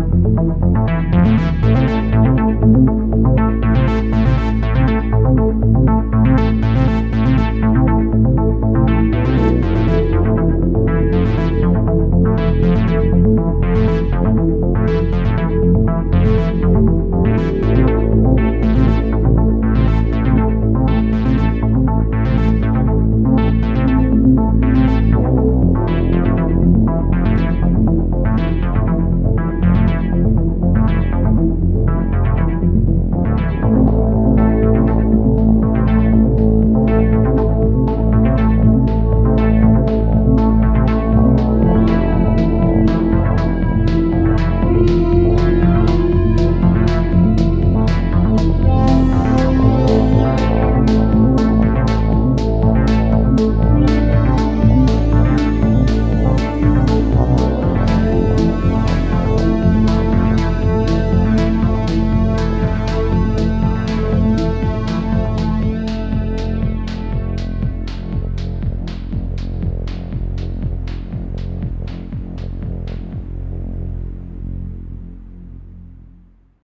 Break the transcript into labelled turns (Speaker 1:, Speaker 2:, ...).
Speaker 1: Música